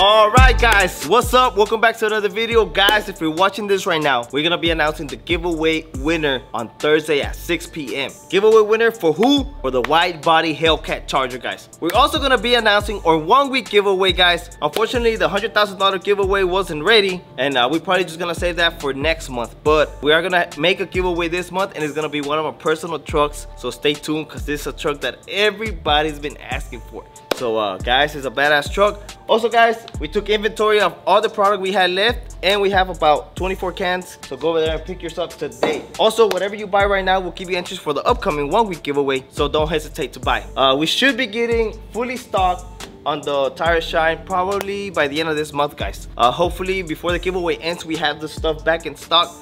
Alright guys, what's up? Welcome back to another video. Guys, if you're watching this right now, we're gonna be announcing the giveaway winner on Thursday at 6 p.m. Giveaway winner for who? For the wide body Hellcat Charger, guys. We're also gonna be announcing our one week giveaway, guys. Unfortunately, the $100,000 giveaway wasn't ready, and uh, we're probably just gonna save that for next month. But we are gonna make a giveaway this month, and it's gonna be one of my personal trucks. So stay tuned, because this is a truck that everybody's been asking for. So uh, guys, it's a badass truck. Also guys, we took inventory of all the product we had left and we have about 24 cans. So go over there and pick yours up today. Also, whatever you buy right now will give you entries for the upcoming one week giveaway. So don't hesitate to buy. Uh, we should be getting fully stocked on the tire shine probably by the end of this month guys uh, hopefully before the giveaway ends we have the stuff back in stock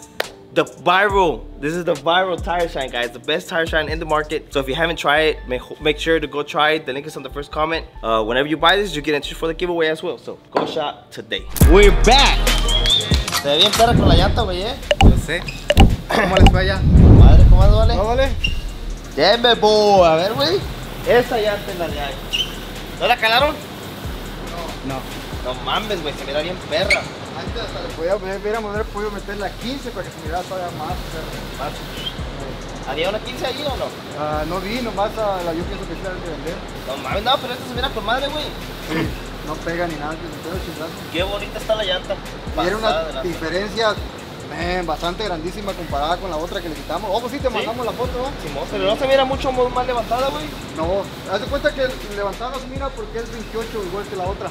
the viral this is the viral tire shine guys. The best tire shine in the market. So if you haven't tried it make, make sure to go try it. The link is on the first comment. Uh, whenever you buy this you get entry for the giveaway as well. So go shop today. We're back. Se ve bien perra con la llanta güey eh. No sé. ¿Cómo les madre cómo ando, vale ¿No vale? Denver boy a ver güey. Esa llanta es la de ahí ¿no la calaron? No. no mames güey se mira bien perra Antes hasta le podía, hubiéramos haber podido meter la 15 para que se mirara todavía más. Más. ¿Había una 15 allí o no? Ah, no vi, nomás a la yo pienso que sí deben de vender. No mames, no, pero esta se mira con madre, güey. Sí. No pega ni nada, que se. Qué bonita está la llanta. Y era una diferencia man, bastante grandísima comparada con la otra que le quitamos. Ojo, sí te mandamos la foto, ¿va? Simón, pero no se mira mucho más levantada, güey. No, haz de cuenta que levantada se mira porque es 28 igual que la otra.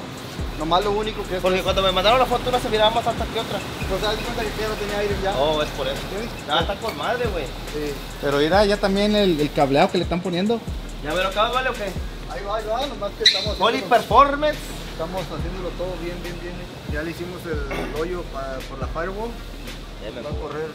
Nomás lo único que es. Porque cuando me mandaron la foto una se miraba más alta que otra. Haz de cuenta que ya no tenía aire ya. Oh, es por eso. ¿Sí? Ah, está con madre, güey. Sí. Pero mira, ya también el, el cableado que le están poniendo. ¿Ya me lo acabas, vale o qué? Ahí va, ahí va, nomás que estamos Poly haciéndolo- Performance. Estamos haciéndolo todo bien, bien, bien. Ya le hicimos el hoyo pa- por la firewall. Ya me Va a correr.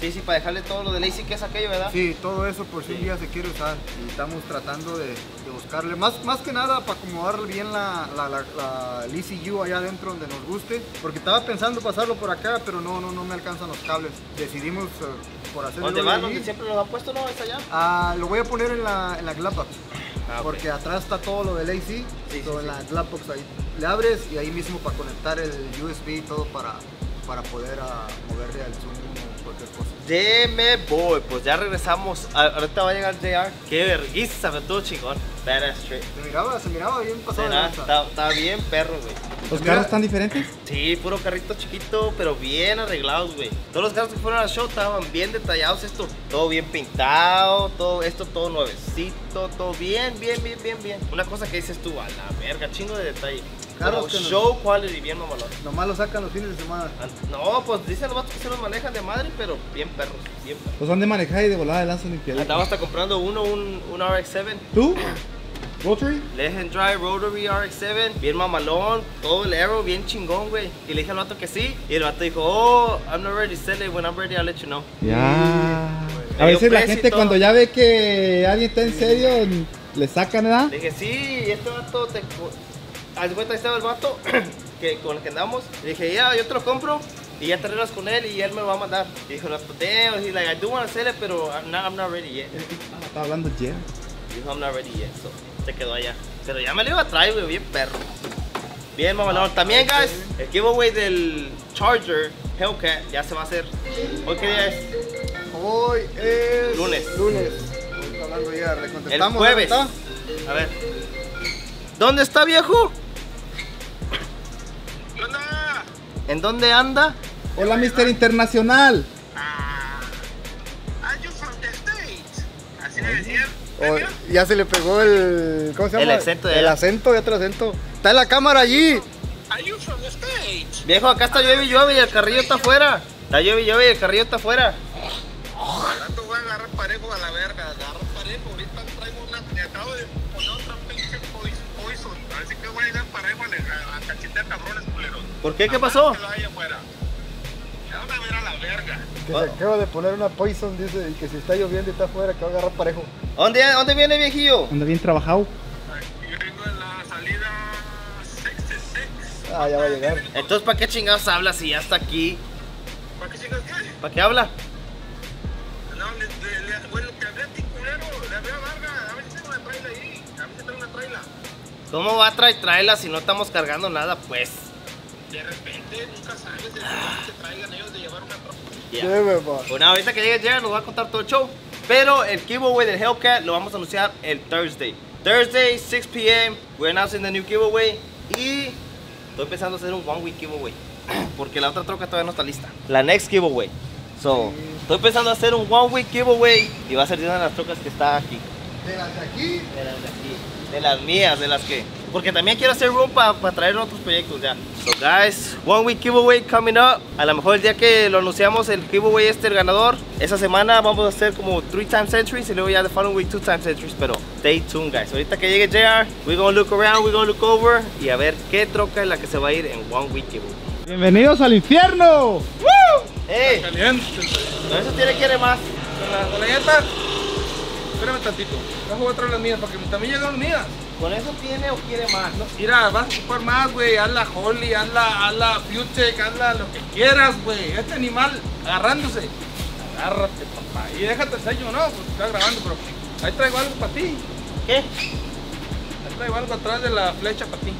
Sí, sí, para dejarle todo lo de Lazy que es aquello, ¿verdad? Sí, todo eso por si un día se quiere usar. Y estamos tratando de, de buscarle. Más, más que nada para acomodar bien la, la, la, la el ECU allá adentro donde nos guste. Porque estaba pensando pasarlo por acá, pero no, no, no me alcanzan los cables. Decidimos eh, por hacer ¿Dónde el va? hoyo ¿Dónde siempre los han puesto, no? ¿Es allá? Ah, lo voy a poner en la, en la box. Ah. Porque atrás está todo lo del AC, Sí, sí, sí. en la glove box ahí le abres y ahí mismo para conectar el USB y todo para, para poder ah, moverle al zoom. Deme boy, pues ya regresamos. Ahorita va a llegar JR. Qué vergüenza, me estuvo chingón. Badass. Se miraba, se miraba bien pasado de Está, está, bien perro, güey. ¿Los carros están diferentes? Sí, puro carrito chiquito, pero bien arreglados, güey. Todos los carros que fueron al show estaban bien detallados, esto, todo bien pintado, todo esto todo nuevecito, todo bien, bien, bien, bien, bien. Una cosa que dices tú, a la verga, chingo de detalle. Carros que show quality, bien mamalón. Nomás lo sacan los fines de semana. No, pues dicen los vatos que se los manejan de madre, pero bien perros, bien perros. Los han de manejar y de volada de lanza limpiadito. Andaba hasta comprando uno, un, un RX-7. ¿Tú? ¿Rotary? Legend Drive Rotary RX-7, bien mamalón, todo el aero bien chingón, güey. Y le dije al vato que sí. Y el vato dijo, oh, I'm not ready to sell it. When I'm ready, I'll let you know. Ya. Me A veces la gente cuando ya ve que alguien está en serio, le sacan, ¿verdad? Le dije, sí, este vato te. Haz cuenta, ahí estaba el vato que, con el que andamos. Le dije, ya, yo te lo compro. Y ya te arreglas con él y él me lo va a mandar. Y dijo, no, damn. He's like, I do want to sell it, pero I'm not, I'm not ready yet. Ah, Está hablando Jer. Dijo, I'm not ready yet. So, se quedó allá. Pero ya me lo iba a traer, güey, bien perro. Bien, mamalón. También, guys, el giveaway del Charger Hellcat ya se va a hacer. ¿Hoy qué día es? Hoy es Lunes. Lunes. Hablando ya, le El jueves. ¿dónde A ver. ¿Dónde está, viejo? ¿En dónde anda? Hola, Mister Internacional. Ah, are you from the States? Así me decían. ya se le pegó el. ¿Cómo se El llama? acento de El ella. acento y otro acento. Está en la cámara allí. Are you from the States? Viejo, acá está llueve y llueve y el carrillo está afuera. Está llueve y llueve y el carrillo está afuera. ¿Por qué? ¿Qué pasó? Que lo hay afuera. Ya van a ver a la verga. Que se acaba de poner una poison, dice, y que si está lloviendo y está afuera, que va a agarrar parejo. ¿Dónde, dónde viene, viejillo? Anda bien trabajado. Yo vengo en la salida 66. Ah, ya va a llegar. Entonces, ¿para qué chingados habla si ya está aquí? ¿Para qué chingas qué? ¿Para qué habla? No, le, le, le, bueno, te hablé a ti, culero, le hablé a Vargas, a ver si tengo una traila ahí, a ver si tengo una traila. ¿Cómo va a traer traerla si no estamos cargando nada? Pues. De repente, nunca sabes de repente que traigan ellos de llevar una troca. Yeah. Bueno, ahorita que llegue Jared nos va a contar todo el show. Pero el giveaway del Hellcat lo vamos a anunciar el Thursday. Thursday, 6 p.m. We're announcing the new giveaway. Y estoy pensando hacer un one week giveaway. Porque la otra troca todavía no está lista. La next giveaway. So, estoy pensando hacer un one week giveaway. Y va a ser de una de las trocas que está aquí. De las de aquí. De las de aquí. De las mías, de las que. Porque también quiero hacer room para traer otros proyectos ya. So guys, one week giveaway coming up. A lo mejor el día que lo anunciamos el giveaway este, el ganador, esa semana vamos a hacer como 3 times entries y luego ya the following week 2 times entries. Pero stay tuned guys. Ahorita que llegue JR, we're gonna look around, we're gonna look over y a ver qué troca es la que se va a ir en one week giveaway. Bienvenidos al infierno. ¡Ey! Caliente. No, eso tiene que ir más. Con la, con la llanta. Espérame tantito. Voy a traer las mías para que también lleguen las mías. ¿Con eso tiene o quiere más? No, mira, vas a ocupar más, güey. Haz la Holly, haz la, haz la Futek, haz la lo que quieras, güey. Este animal agarrándose. Agárrate, papá. Y déjate el sello, no, pues está grabando, pero ahí traigo algo para ti. ¿Qué? Ahí traigo algo atrás de la flecha para ti.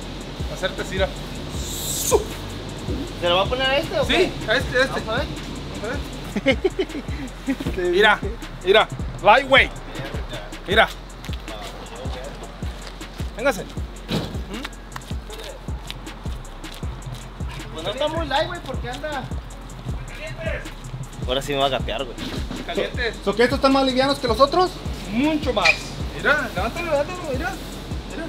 Para hacerte cira. ¿Se lo va a poner a este o qué? Sí, a este, a este. Vamos a ver. A ver. Mira, mira, lightweight. Mira. Véngase. Pues no está muy light, güey, porque anda. Ahora sí me va a gapear, güey. Calientes. ¿So que estos están más livianos que los otros? Mucho más. Mira, levántalo, levántalo, mira. Mira.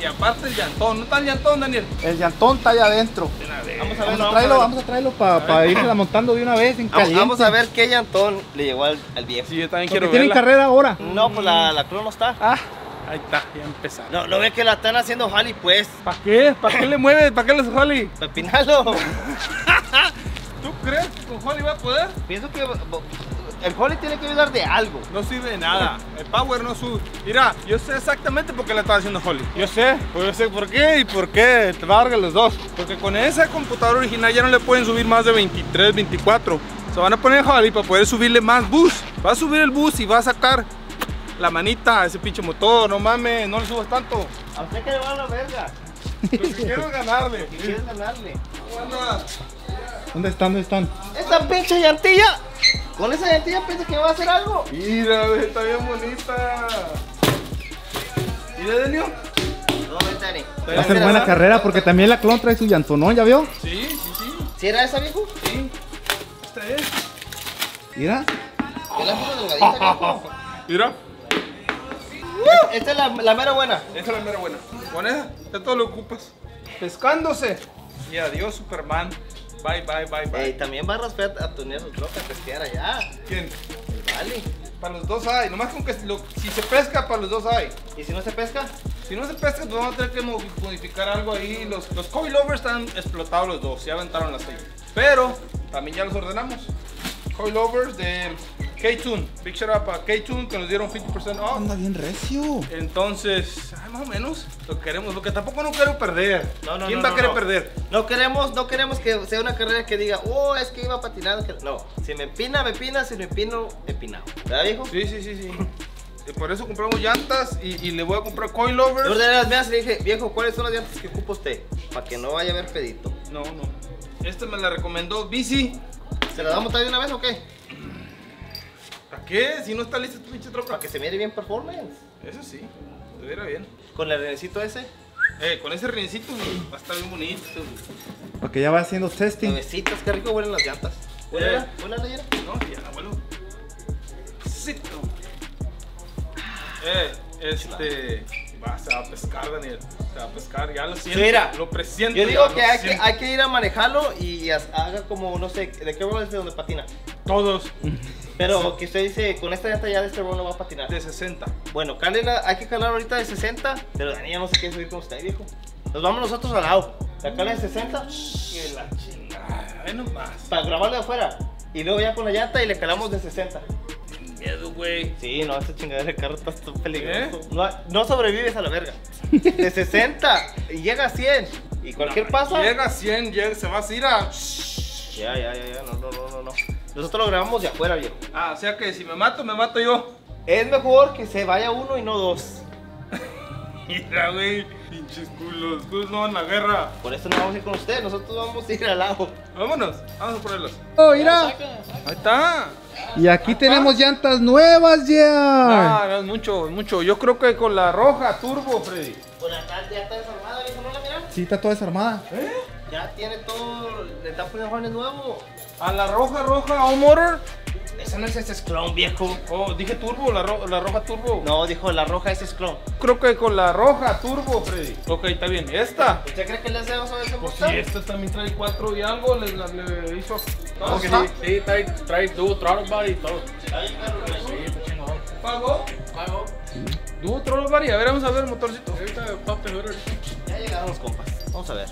Y aparte el llantón, ¿no está el llantón, Daniel? El llantón está allá adentro. Vamos a Vamos ver, a traerlo, vamos a traerlo para irla montando de una vez en Vamos, caliente. vamos a ver qué llantón le llegó al, al viejo. Sí, yo también Porque quiero tienen verla. carrera ahora. No, pues la, la cruz no está. Ah, ahí está, ya empezaron. No, no ve que la están haciendo Jali, pues. ¿Para qué? ¿Para qué le mueves? ¿Para qué le Holly? Pepinalo. ¿Tú crees que con Holly va a poder? Pienso que el Holly tiene que ayudar de algo. No sirve de nada. El power no sube. Mira, yo sé exactamente por qué la estaba haciendo Holly. Yo sé, pues yo sé por qué y por qué te larga los dos. Porque con esa computadora original ya no le pueden subir más de 23, 24. Se van a poner Holly para poder subirle más bus. Va a subir el bus y va a sacar la manita a ese pinche motor. No mames, no le subas tanto. A usted que le va a la verga. Lo que quiero ganarle. Si quieres ganarle. ¿Dónde están? ¿Dónde están? Esta pinche llantilla. Con esa llantilla piensa que va a hacer algo. Mira, está bien bonita. Mira, Daniel. No. Va a ser buena carrera porque también la clon trae su llantonón, ¿ya vio? Sí, sí, sí. ¿Si era esa, viejo? Sí. Esta es. Mira. Que Esta es la, la mera buena. Esa es la mera buena. Con esa, ya todo lo ocupas. Pescándose. Y adiós, Superman. Bye, bye, bye, bye. Ey, también va a raspear a tu su troca pesquera ya. ¿Quién? El Vale. Para los dos hay. Nomás con que lo- si se pesca, para los dos hay. ¿Y si no se pesca? Si no se pesca, pues vamos a tener que mo- modificar algo ahí. Los, los coilovers están explotados los dos. Ya aventaron las seis. Pero también ya los ordenamos. Coilovers del K-Tune. Big shout out a K-Tune que nos dieron 50% off. Anda bien recio. Entonces, ay, más o menos lo queremos, porque tampoco no quiero perder. No, no, ¿Quién no, va a querer no. perder? No queremos, no queremos que sea una carrera que diga, oh, es que iba patinando. que-". No, si me empina, me empina, si me empino, empinado. ¿Verdad, viejo? Sí, sí, sí, sí. Y por eso compramos llantas y, y le voy a comprar Yo coilovers. ordené las mías y le dije, viejo, ¿cuáles son las llantas que ocupa usted? Para que no vaya a haber pedito. No, no. Esta me la recomendó Bici. ¿Se las vamos a montar de una vez o qué? ¿Para qué? Si no está lista tu pinche troca. Para que se mire bien performance. Eso sí, estuviera bien. Con el renecito ese, Eh, con ese rincito va a estar bien bonito. Para que ya va haciendo testing. nuevecitas, qué rico huelen las llantas. Eh. ¿Huele? ¿Huele leyera? No, ya, abuelo. Cito. Eh, este. Va, se va a pescar, Daniel. Se va a pescar, ya lo siento. mira, lo presiento. Yo digo que hay, que siento. hay que ir a manejarlo y haga como, no sé, ¿de qué roll es de donde patina? Todos Pero que usted dice, con esta llanta ya de este roll no va a patinar. de 60. Bueno, cálela, hay que calar ahorita de 60, pero Dani ya no se quiere subir con usted, viejo. Nos vamos nosotros al lado. La cala de 60 Que la chingada. Ay, nomás. para grabarle de afuera. Y luego ya con la llanta y le calamos de 60. Miedo, güey. Sí, no, esa chingadera de carro está tan peligroso. ¿Eh? No, no sobrevives a la verga. De 60 y llega a 100. Y cualquier pasa. Llega a 100, llega, se va a ir a. Ya, ya, ya, ya, no, no, no, no, no. Nosotros lo grabamos de afuera, viejo. Ah, o sea que si me mato, me mato yo. Es mejor que se vaya uno y no dos. Mira, güey. Pinches culos. Culos no van a la guerra. Por eso no vamos a ir con ustedes, nosotros vamos a ir al lago. Vámonos. Vamos a ponerlos. Oh, mira. Ahí está. Y aquí tenemos llantas nuevas ya. Ah, no es mucho, es mucho. Yo creo que con la roja turbo, Freddy. Pues acá ya está desarmada, ¿no la mira? Sí, está toda desarmada. Ya tiene todo, le están poniendo jóvenes nuevo. A la roja, roja, o motor. Esa no es ese clon, viejo. Oh, dije turbo, la, ro- la roja turbo. No, dijo la roja ese es clon. Creo que con la roja turbo, Freddy. Ok, está bien. Esta. ¿Usted cree que le hacemos a ese Pues sí, esta también trae cuatro y algo. Le, le hizo. Oh, sí, sí, trae, trae dual throttle body y todo. Sí, está chingón. ¿Pagó? Throttle body. A ver, vamos a ver el motorcito. Ahorita. Ya llegaron los compas. Vamos a ver.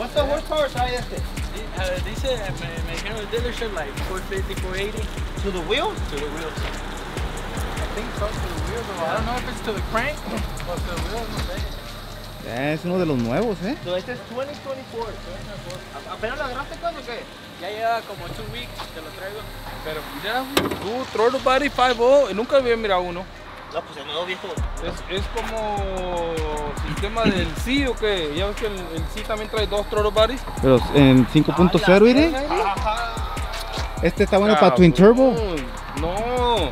¿Cuántos horsepower trae este? Eh, Dice, me, me dijeron el dealership like 450, 480 ¿To the wheel? to the wheels. I think so to the wheels. or I don't know if it's to the crank or to the wheels, no sé. Es uno de los nuevos, ¿eh? So, este es 2024. ¿A- ¿Apenas lo agarraste cuándo o qué? Ya lleva como two weeks que lo traigo. Pero mira, Duo throttle body 5 Nunca había mirado uno. No, pues el nuevo viejo. Es, es como sistema del sí o qué. Ya ves que el, el sí también trae dos throttle bodies. Pero en 5.0, mire. Este está bueno para Twin Turbo. No,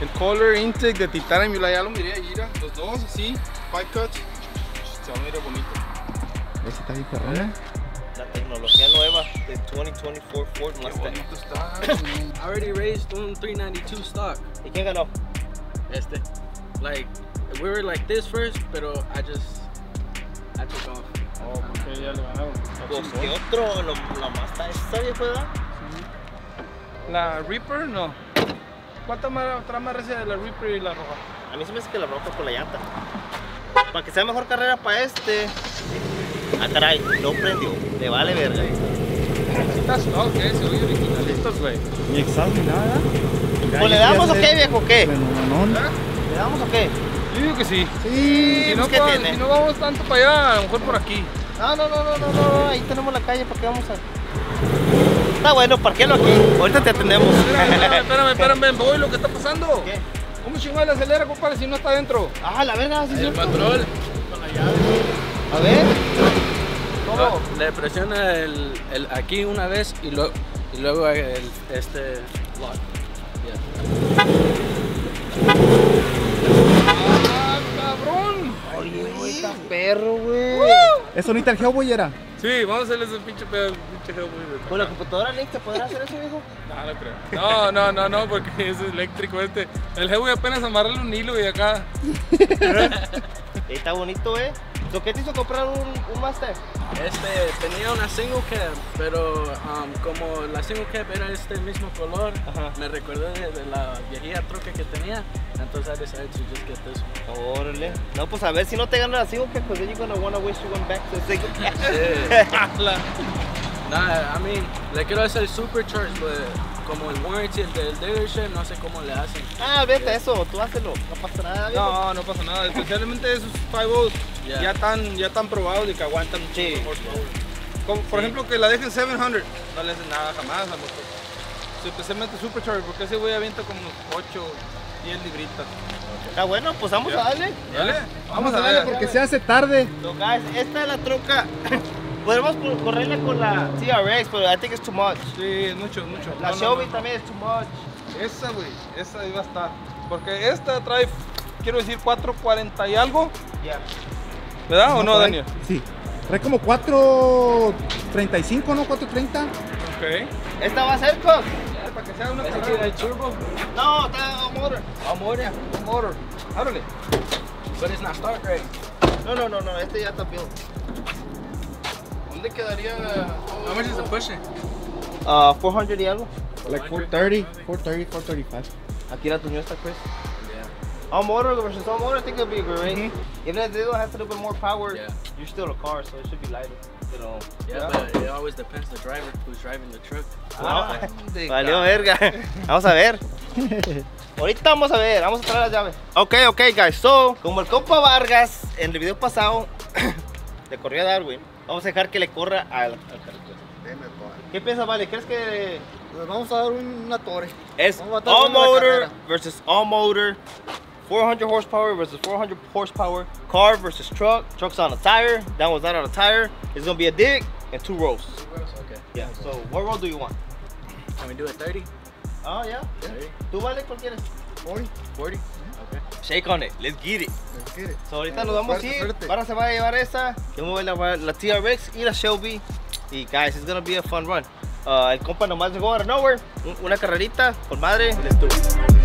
el color intake de Titanium, ya lo miré los dos así, five cuts. Se va a mirar bonito. Ese está bien perrón. La tecnología nueva de 2024 Ford Qué Mustang. bonito está. I already raised un 392 stock. ¿Y quién ganó? Este. Like, we were like this first, pero I just, I took off. Oh, porque ya le ganaron. Pues, ¿qué otro? Lo, la Mazda esa viejo, ¿verdad? La Reaper, no. ¿Cuánta más, otra más recia de la Reaper y la roja? A mí se me hace que la roja por la llanta. Para que sea mejor carrera para este. Ah, caray, no prendió. Le vale verga. Estás se oye originalistas, güey. Ni exhaust ni nada. Pues le damos o qué, viejo, qué? ¿Le damos o qué? Yo digo que sí. Sí. Si no, pues, ¿qué pa- tiene? si no vamos tanto para allá, a lo mejor por aquí. No, no, no, no, no, ahí tenemos la calle, ¿para qué vamos a...? Está bueno, parquéalo aquí, ahorita te atendemos. Espérame, espérame, espérame, voy, lo que está pasando. ¿Qué? ¿Cómo chingada le acelera, compadre, si no está adentro? Ah, la verga, sí, El patrón con la llave. A ver. ¿Cómo? Le presiona el, el aquí una vez y, luego y luego el, este lock. Yeah. ¡Ah, cabrón! Oye, güey, está perro, güey. Eso ahorita el Hellboy era. Sí, vamos a hacerle ese pinche pedo, pinche muy de- Con la computadora Link te podrá hacer eso, viejo. No, no creo. No, no, no, no, porque es eléctrico este. El jefe apenas amarrarle un hilo y acá. Ahí está bonito, eh. ¿Lo que te hizo comprar un, un Master? Este tenía una single cab, pero um, como la single cab era este mismo color, Ajá. me recordó de, de la viejita troca que tenía, entonces I decided to just get this one. Órale. No, pues a ver si no te ganas la single cab, pues then you're gonna wanna wish you went back to the single cab. La- Nah, I mean, le quiero hacer supercharge, but como el warranty el del dealership, no sé cómo le hacen. ah, vete eso, tú hazlo. No pasa nada, viejo. No, no pasa nada. Especialmente esos 5 Ya. ya están ya están probados de que aguantan mucho Sí. Como, por ejemplo, que la dejen 700, no le hacen nada jamás al motor. Especialmente Supercharger, porque ese güey avienta como unos 8, 10 libritas. Está bueno, pues vamos Ya. a darle. ¿Vale? Vamos a darle porque se hace tarde. So guys, esta es la troca. Podemos co- correrla con la TRX, pero I think it's too much. Sí, es mucho, mucho. La No, no, Shelby no. también es too much. Esa, güey, esa iba a estar. Porque esta trae, quiero decir, 440 y algo. ¿Verdad? ¿O no, trae- Daniel? Sí. Trae como 4.35, ¿no? 4.30. Ok. Esta va a ser Cook. Para que sea una ¿Ese carrera. tiene turbo? No, está on motor. Oh, motor. Motor. Ábrele. But it's not start right. No, no, no, no, este ya está built. ¿Dónde quedaría? How much is the pusher? Ah, 400 y algo. Like 430, 430, 435. Aquí la tuñó esta Chris. On motor versus on motor, I think it'll be good race. Even if they don't have a little bit more power, Yeah. you're still a car, so it should be lighter. Pero, Yeah, but it always depends the driver who's driving the truck. Ah, valió verga. Vamos a ver. Ahorita vamos a ver, vamos a traer las llaves. Ok, ok, guys. So, como el compa Vargas en el video pasado le corrió a Darwin, vamos a dejar que le corra al, al. ¿Qué piensas, Vale? ¿Crees que Les vamos a dar un- una torre. es all motor versus all motor 400 horsepower versus 400 horsepower. Car versus truck. Truck's on a tire. That one's not on a tire. It's gonna be a dig and two rows. Okay. Yeah. So what row do you want? Can we do it 30? Oh yeah. ¿Tú vale cuál quieres? 40. 40? Okay. Shake on it. Let's get it. Let's get it. So ahorita nos vamos a ir. Ahora se va a llevar esa. Yo me voy a llevar la TRX y la Shelby. Y guys, it's gonna be a fun run. Uh, el compa nomás llegó out of nowhere. Una carrerita con madre. Let's do it.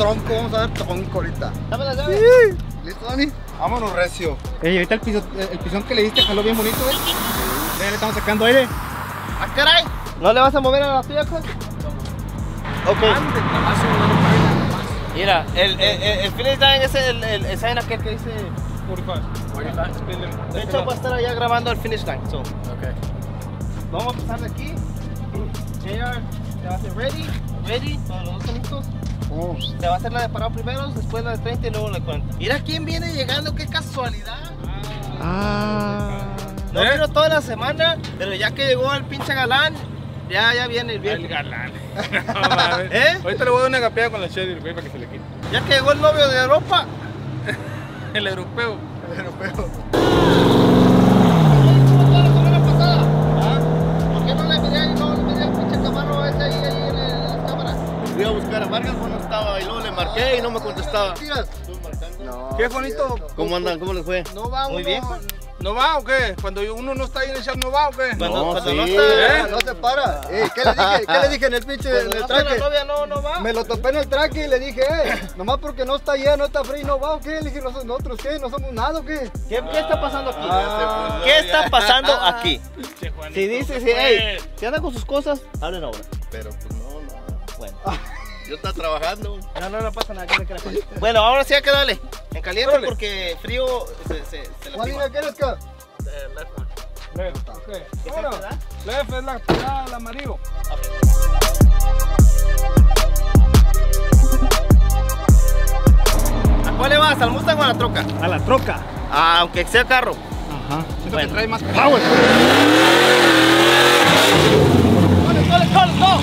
Tronco, vamos a dar tronco ahorita. Dame la llave. ¿Listo, Dani? Vámonos recio. Ey, ahorita el, piso, el pisón que le diste jaló bien bonito, güey. Ya le estamos sacando aire. ¡Ah, caray! ¿No le vas a mover a la tuya? Ok. Little burn, nomás. Mira, el, el, el, el finish line es el, el, el sign aquel que dice. 45. 45? Speed limit. De hecho, va a estar allá grabando el finish line. So, Okay. vamos a empezar de aquí. JR, te va a hacer ready, ready, todos los dos solitos. Oh. Te va a hacer la de parado primero, después la de 30 y luego la de 40. Mira quién viene llegando, qué casualidad. Ah. No ¿Eh? vino toda la semana, pero ya que llegó el pinche galán, ya, ya viene el El viejo. galán. No. ¿Eh? Ahorita le voy a dar una gapeada con la Shelly, güey, para que se le quite. Ya que llegó el novio de Europa. El europeo. Europeo. Vargas cuando estaba y luego le marqué y no me contestaba. No. Qué bonito. ¿Cómo andan? ¿Cómo les fue? No va Muy uno. bien. ¿No va o qué? Cuando uno no está ahí en el chat, ¿no va o qué? Cuando No, cuando sí. no Eh, está. No se para. Eh, ¿qué, le dije? ¿Qué le dije en el pinche en el no está novia no, no va. Me lo topé en el traje y le dije, eh, nomás porque no está allá, no está free, no va o qué. Le dije, "Nos- nosotros qué, no somos nada o qué. ¿Qué, qué está pasando aquí? Ah. ¿Qué está pasando aquí? Juanito, Si dice, ¿qué si, fue? hey, si anda con sus cosas, hablen ahora. Pero pues no, no. Bueno. Yo estaba trabajando. No, no, no pasa nada. crea. Bueno, ahora sí hay que darle. En caliente Órale. porque frío se, se, se ¿Cuál quieres que? The left one. Left, ok. ¿Qué Bueno, left es la el amarillo. ¿A cuál le vas? ¿Al Mustang o a la troca? A la troca. Ah, aunque sea carro. Ajá. Siento Bueno. que trae más power. ¡Let's go, let's go, let's go!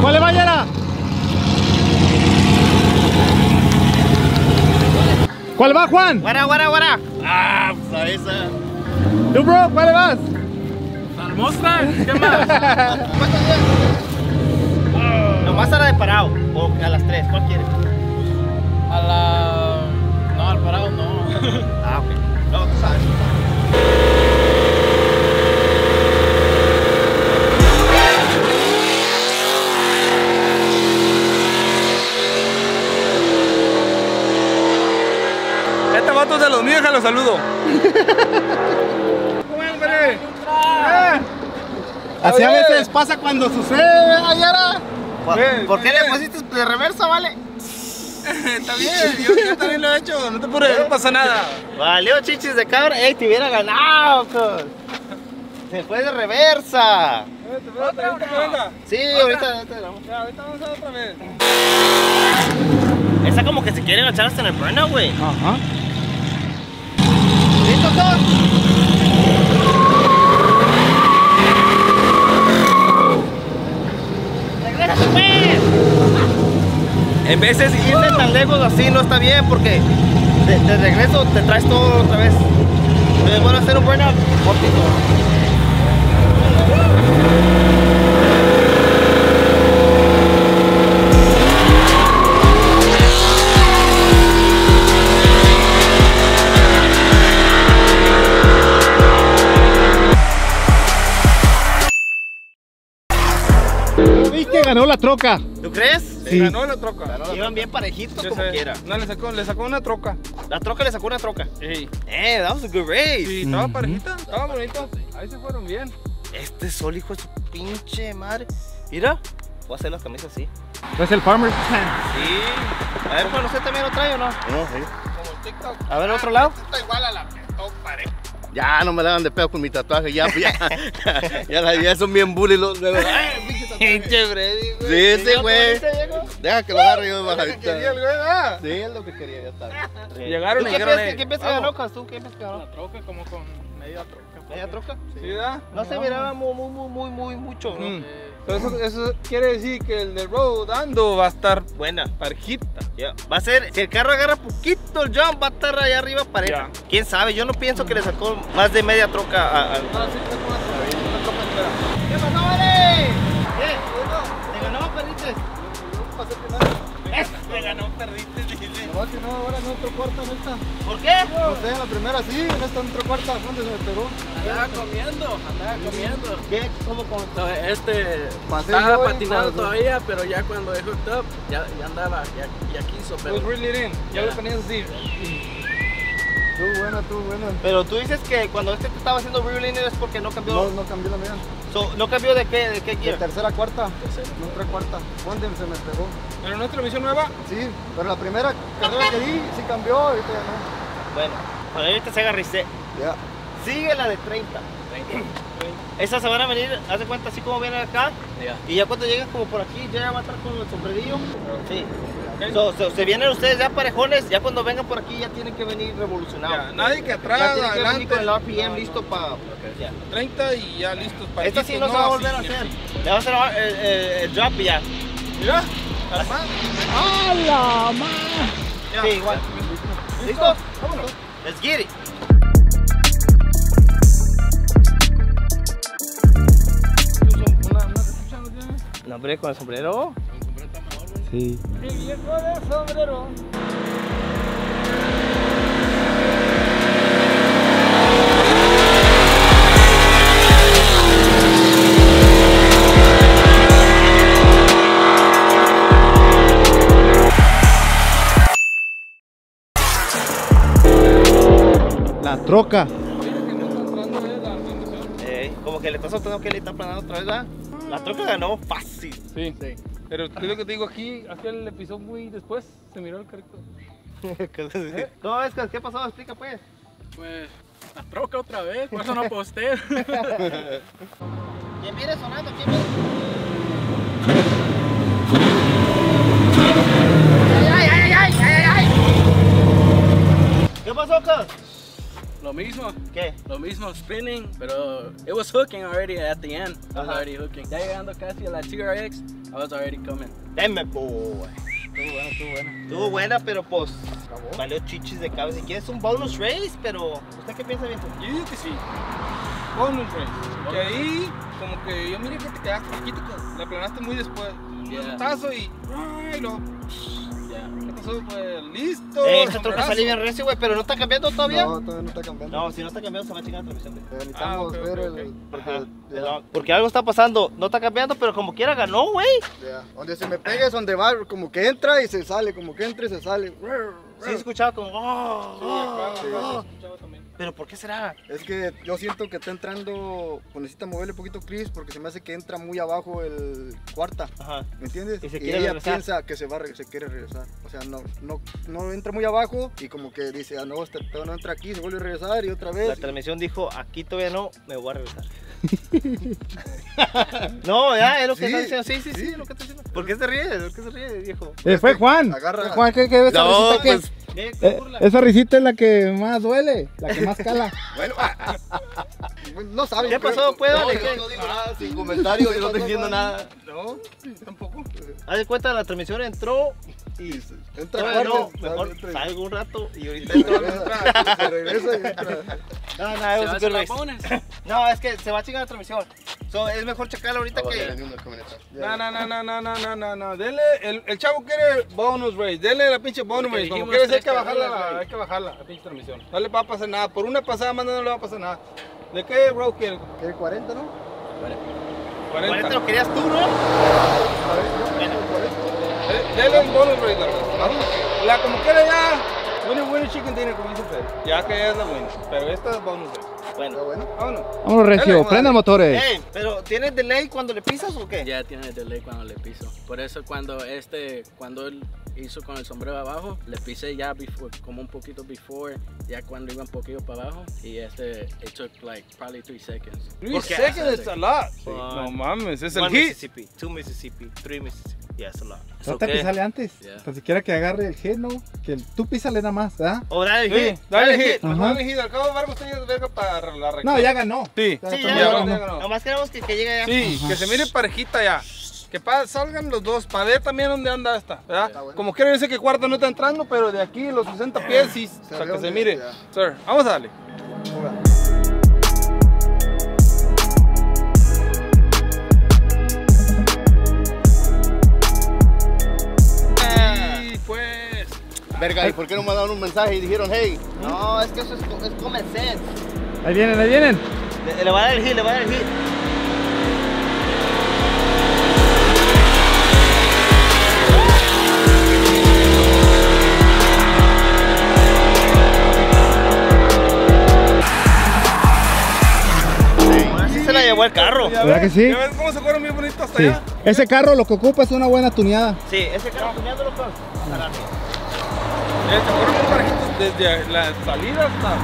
¿Cuál le va, Yara? ¿Cuál va, Juan? Guara, guara, guara. Ah, pues a esa. ¿Tú, bro? ¿Cuál le vas? Al Mustang, ¿qué más? Nomás a la de parado. O a las tres, ¿cuál quieres? A la... No, al parado no. Ah, ok. No, tú sabes. Este vato es de los míos, que lo saludo. ¡Hombre! Eh, Así a veces pasa cuando sucede, Ayara. ¿Por, Bien, por qué bien. le pusiste de reversa, vale? Está bien, yo, yo también lo he hecho, no te apures, no pasa nada. Valió chichis de cabra. Ey, te hubiera ganado, cos. Se fue de reversa. Vete, vete, ahorita que venga. Sí, ahorita, ahorita vamos. Ya, ahorita vamos a ver otra vez. Esa como que se quieren echar hasta en el burnout, güey. Ajá. ¿Listo, todos? ¡Regresa, pues! En veces irte tan lejos así no está bien porque de, regreso te traes todo otra vez. Es bueno hacer un burnout cortito. Troca. ¿Tú crees? Sí. Ganó la troca. Iban bien parejitos Yo como sé. quiera. No, le sacó, le sacó una troca. La troca le sacó una troca. Ey. Eh, that was a good race. Sí, estaba Ujú. parejita, estaba bonito. Ahí se fueron bien. Este sol, hijo de su pinche madre. Mira, voy a hacer las camisas así. Es el Farmer's. Sí. A ver, pues, ¿usted también lo trae o no? No, sí. Como el TikTok. A ver, otro lado. Está igual a la pareja. Ya no me la hagan de pedo con mi tatuaje, ya, ya, ya, ya son bien bully los nuevos. Ay, pinche Freddy, güey. Sí, ese ¿Cómo güey. Deja que lo agarre yo de Quería el bajadita. güey. Sí, es lo que quería, ya está. Llegaron ¿Tú y qué dijeron, piensas "Ey, ¿Qué piensas que vamos". ganó, Cas? ¿Tú qué piensas que ganó? La troca como con media troca. ¿Media troca? Sí, ¿verdad? No se miraba muy, muy, muy, muy, muy mucho, ¿no? Mm. Pero eso, eso quiere decir que el de Road Ando va a estar Buena. parejita. Ya. Va a ser, si el carro agarra poquito el jump, va a estar allá arriba pareja. Ya. ¿Quién sabe? Yo no pienso que le sacó más de media troca al... Ah, sí. ¿Qué pasó, vale? ¿Qué? ¿Te ganó, perdices? Pasé primero. Le ganó, perdices, que no, ahora en esta. ¿Por qué? No sé, en la primera sí, en esta entró cuarta. ¿Dónde se me pegó? Andaba comiendo, andaba comiendo. ¿Qué? ¿Cómo? No, este Pasé estaba y patinando todavía, pero ya cuando he hooked up, ya, ya andaba, ya, ya quiso, pero Was really in. Ya. lo tenías así. Tú buena, tú buena. Pero tú dices que cuando este te estaba haciendo reeling es porque no cambió. No, no cambié la mía. So, ¿No cambió de qué, de qué De gear? tercera a cuarta. Tercera. No entré cuarta. ¿Dónde se me pegó? Pero no es transmisión nueva. Sí, pero la primera carrera que di sí cambió, ahorita ya no. Bueno, para ahorita se agarra reset. Ya. Sigue la de 30. Esas se van a venir, haz de cuenta así como vienen acá. ya. Y ya cuando lleguen como por aquí, ya va a estar con el sombrerillo. Sí. So, so, se vienen ustedes ya parejones, ya cuando vengan por aquí ya tienen que venir revolucionados. Ya, nadie que Ya atrás, tienen que venir adelante. con el RPM listo para... 30 y ya listos para Esta sí no, se va a volver a hacer. Le va a hacer el, el- el drop y ya. Mira, armado. Sí, igual. ¿Listos? Vámonos. Let's get it. No. No, hombre, con el sombrero. Sí. De sombrero. La troca. Eh, como que le está soltando que le está planando otra vez, ¿verdad? La troca ganó fácil. Sí. Pero es lo que te digo aquí, aquel episodio muy después, se miró el carrito. ¿Cómo ves? ¿Qué pasó? Explica pues. Pues la troca otra vez, por eso no posté. ¿Quién viene sonando? ¿Quién viene? ¿Qué pasó, Cos? Lo mismo, ¿Qué? lo mismo spinning, pero it was hooking already at the end. I was already hooking. Ya llegando casi a la TRX, I was already coming. Deme, boy. Estuvo buena, estuvo buena. Estuvo buena, pero pues valió chichis de cabeza. Si quieres un bonus race, pero ¿usted qué piensa, viejo? Yo digo que sí. Bonus race. Que ahí, como que yo miré que te quedaste chiquito, que la planaste muy después. Yeah. Un tazo y. Lo. Yeah. ¿Qué pasó? Pues listo. Eh, esa troca sale bien recio, güey, pero no está cambiando todavía. No, todavía no está cambiando. No, si no está cambiando, se va a chingar la transmisión. Eh, Necesitamos Ah, ok, ver el. Porque, algo está pasando. No está cambiando, pero como quiera ganó, güey. ya. Donde se me pegue es donde va, como que entra y se sale, como que entra y se sale. Sí, escuchaba como. "Oh, oh, Sí, oh". sí, escuchaba también. Pero ¿por qué será? Es que yo siento que está entrando, pues necesita moverle un poquito Chris porque se me hace que entra muy abajo el cuarta, Ajá. ¿me entiendes? Y se y quiere ella regresar. piensa que se va se quiere regresar, o sea, no, no, no entra muy abajo y como que dice, ah no, este no entra aquí, se vuelve a regresar y otra La vez. transmisión dijo, aquí todavía no, me voy a regresar. no, ya, es lo que Sí, está diciendo. Sí, sí, sí, sí. es lo que está diciendo. ¿Por qué se ríe? ¿Por qué se ríe, viejo? Eh, fue Juan. Agarra- Juan, ¿qué, qué esa No, pues, ¿Qué? ¿Qué Eh, esa risita es la que más duele, la que más cala. Bueno, no sabe. ¿Qué pasó? ¿Puedo? no, ¿De yo qué? no digo nada, sin comentarios, yo no estoy diciendo nada. No, tampoco. Haz de cuenta, la transmisión entró y Entra todavía no, cuarto, mejor entra y- salgo un rato y ahorita se entro. regresa, se regresa y entra. No, no, race. bonus. No, es que se va a chingar la transmisión. So, es mejor checarla ahorita Vamos, que... No, no, no, no, no, no, no, no, no. Dele, el, el chavo quiere bonus race. Dele la pinche bonus Porque race. Como quieres, hay que bajarla, la, hay que bajarla, la pinche transmisión. No le va a pasar nada. Por una pasada más no le va a pasar nada. ¿De qué, bro, quiere? ¿Qué 40, no? 40 lo querías tú, ¿no? Rate, la como quiera ya. Winner, winner, chicken dinner, como dice Pedro. Ya que ya es la buena. Pero esta es bonus rate. Bueno. Vámonos. Vámonos, Regio. Dale, Prendan motores. Ey, pero ¿tienes delay cuando le pisas o qué? Ya tiene delay cuando le piso. Por eso cuando este, cuando él hizo con el sombrero abajo, le pisé ya before, como un poquito before, ya cuando iba un poquito para abajo. Y este, it took like probably three seconds. Three seconds is a lot. One- No mames, es el One hit. Mississippi, two Mississippi, three Mississippi. Yeah, it's a lot. Trata de Okay. pisarle antes. Yeah. Tan siquiera que agarre el G, ¿no? Que el- tú písale nada más, ¿verdad? O dale el Sí, hit. dale el hit. Ajá. Dale el hit. Al cabo, Vargas, usted verga para la recta. No, ya ganó. Sí. Sí, Ya ya, ya ganó. ganó. Nomás queremos que, que llegue ya. Sí, que se mire parejita ya. Que pa- salgan los dos, para ver también dónde anda esta, ¿verdad? Como quiero decir que cuarto no está entrando, pero de aquí los 60 pies sí, o sea, que se mire. ya. Sir, vamos a darle. Verga, ¿y por qué no mandaron un mensaje y dijeron, hey? No, es que eso es, es common sense. Ahí vienen, ahí vienen. Le, le va a dar el hit, le va a dar el hit. Ahora sí se la llevó el carro. ¿Ya ¿Verdad ves? que sí? ¿Ya ves cómo se fueron bien bonitos hasta Sí. allá? Ese carro lo que ocupa es una buena tuneada. Sí, ese carro tuneándolo con. Eh, parejitos desde la salida hasta.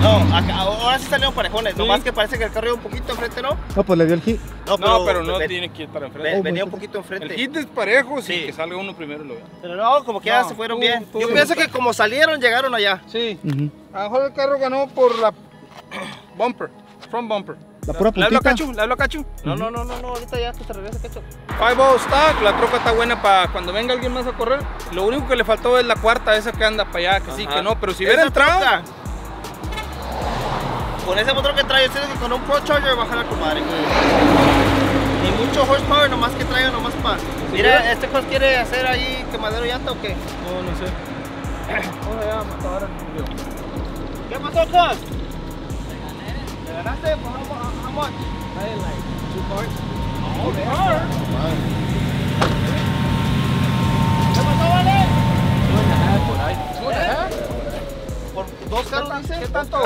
No, acá- ahora sí salieron parejones. Nomás que parece que el carro iba un poquito enfrente, ¿no? No, pues le dio el hit. No, pero no tiene que estar enfrente. Oh, venía pues, un poquito enfrente. El hit es parejo, sí, que salga uno primero y lo vea. Pero no, como que ya se fueron tú- bien. tú Yo pienso que como salieron, llegaron allá. Sí. Ujú. A lo mejor el carro ganó por la bumper, front bumper. La pura ¿Le hablo a puntita. Cachu? ¿Le hablo a Cachu? No, no, no, no, no, ahorita ya que se regresa, Cacho. 5 stock, la troca está buena para cuando venga alguien más a correr. Lo único que le faltó es la cuarta, esa que anda para allá, que sí, que no, pero si hubiera entrado, troca, Con ese motor que trae, siento que con un Pro Charger va a tu madre. Ni mucho horsepower, nomás que traiga nomás para. Mira, ¿este cos quiere hacer ahí quemadero llanta o qué? no, no sé. Vamos allá a al video. ¿Qué pasó, cos? ¿Te ganaste? ¿Por how mu- how much? ¿Qué pasó, vale? ¿Por dos carros dice? ¿Qué tanto?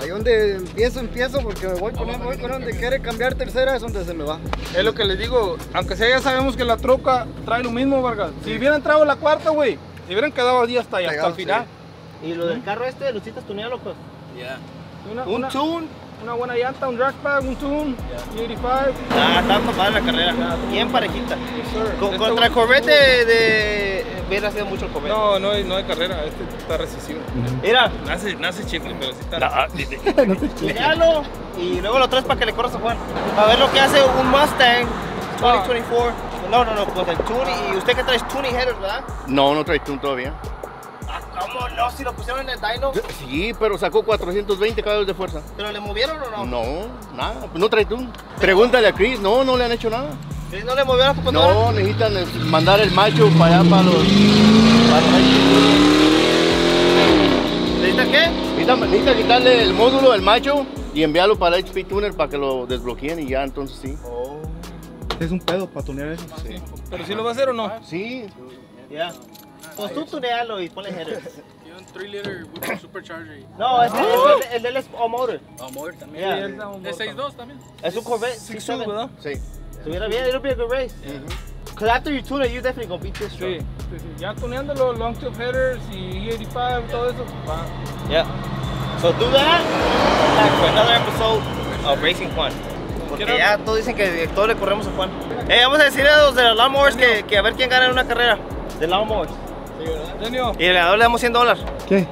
Ahí donde empiezo, empiezo, porque voy con, voy con donde quiere cambiar tercera, es donde se me va. Es lo que les digo, aunque sea ya sabemos que la troca trae lo mismo, Vargas. Si hubiera entrado la cuarta, güey, si hubieran quedado ahí hasta, allá, hasta el final. ¿Y lo del carro este, Lucitas tuneado, locos? Yeah. Una, Un una- tune. Una buena llanta, un drag pack, un tune, 85. Ah, está tomada la carrera. Bien parejita. Yes. Con- Este contra el Corvette de, de- Hubiera sido mucho el Corvette. No, no hay, no hay carrera, este está recesivo. Mira, Nace, nace chifle, pero sí está. tunealo y luego lo traes para que le corras a Juan. A ver lo que hace un Mustang 2024. No, no, no, con el tuning. Y usted que traes tuning headers, ¿verdad? No, no trae tune todavía. ¿Cómo no? Si lo pusieron en el dyno. Sí, pero sacó 420 caballos de fuerza. ¿Pero le movieron o no? No, nada, pues no trae tune. Pregúntale a Chris, no, no le han hecho nada. ¿Sí? ¿No le movieron la computadora? No, necesitan eh, mandar el macho para allá, para los... Para los ¿Necesita qué? necesitan, necesitan quitarle el módulo, el macho, y enviarlo para el HP Tuner para que lo desbloqueen y ya, entonces sí. Es un pedo para tunear eso. Pero si lo va a hacer o no. Sí, Ya. Pues tú tunealo y ponle headers. Y un 3 liter with supercharger. No, es que el, el de él es. Oh, también. Yeah. Sí, Es motor. 6.2 también. Es un Corvette Six 6.7. two, ¿verdad? sí. Estuviera bien, it'll be a good race. Because after you tune it, you definitely gonna beat this truck. sí, sí. Ya tuneándolo, long tube headers y E85, todo eso. va. Yeah. So do that. Back for another episode of Racing Juan. Porque Quiero- ya todos dicen que todos le corremos a Juan. Eh, vamos a decirle a los de los Lawnmowers que, que a ver quién gana en una carrera de Lawnmowers. Y el ganador le damos 100 dólares. ¿Qué?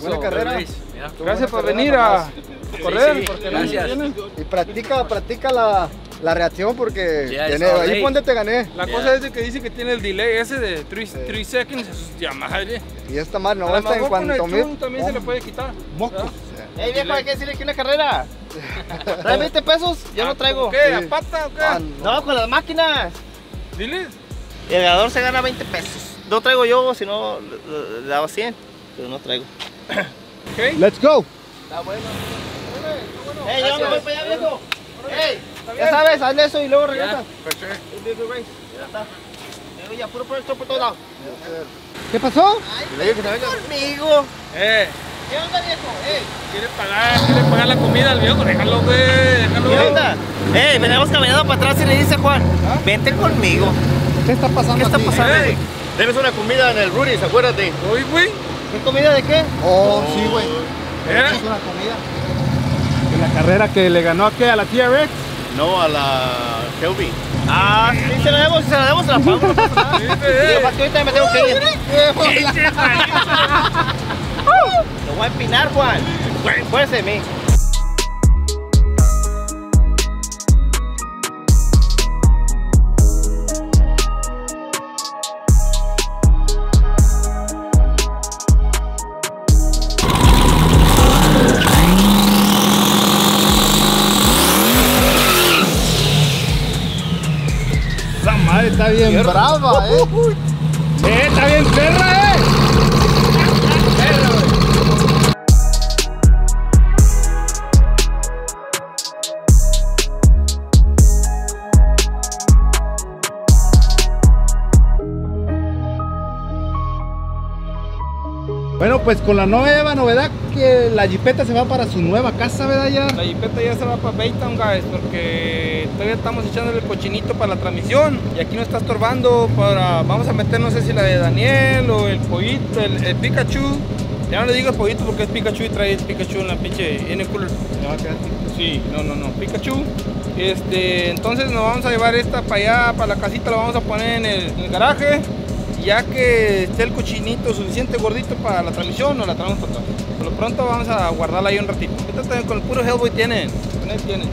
Buena carrera. Yeah. Gracias por venir a correr. sí, porque no gracias. Y practica, practica la, la reacción porque Ya, tiene- ahí late. fue donde te gané. La Yeah. cosa es de que dice que tiene el delay ese de 3 seconds. Ya madre. Y esta madre no está en cuanto me... también se le puede quitar. Mocos. Ey, viejo, hay que decirle que una carrera. ¿Trae 20 pesos? Yo no traigo. ¿Qué? ¿A pata o qué? Ah, No, con las máquinas. Diles. Y el ganador se gana 20 pesos. No traigo yo, si no, le, daba 100. Pero no traigo. ¿Ok? Let's go. Ey, yo me voy para allá, viejo. Ey, Ya sabes, hazle eso y luego regresa. Ya está. Ya, puro por esto por todos lados. ¿Qué pasó? Conmigo. Eh, ¿Qué onda, viejo? Eh, quiere pagar, quiere pagar la comida al viejo, déjalo, güey, déjalo. ¿qué onda? Eh, venimos caminando para atrás y le dice a Juan, vente conmigo. ¿Qué está pasando ¿Qué está aquí? pasando? Debes una comida en el Rudy's, acuérdate. Oye, güey. ¿Qué comida de qué? Oh, sí, güey. Eh, Es una comida. En la carrera que le ganó a qué? A la TRX. No, a la Shelby. Ah, sí, se la demos, se la demos, se la pago. no pasa nada. aparte ahorita me tengo que ir. Lo voy a empinar, Juan. Acuérdese de mí. Esa madre está bien brava, eh. Eh, está bien perra, pues con la nueva novedad que la jipeta se va para su nueva casa, ¿verdad ya? La jipeta ya se va para Baytown, guys, porque todavía estamos echándole el cochinito para la transmisión y aquí nos está estorbando para, vamos a meter no sé si la de Daniel o el pollito, el, el Pikachu. Ya no le digo el pollito porque es Pikachu y trae el Pikachu en la pinche en el cooler. Sí, no, no, no, Pikachu. Este, entonces nos vamos a llevar esta para allá, para la casita, la vamos a poner en el, en el garaje. Ya que esté el cochinito suficiente gordito para la transmisión, nos la traemos para atrás. Por lo pronto vamos a guardarla ahí un ratito. Ahorita también con el puro Hellboy tienen, con él tienen.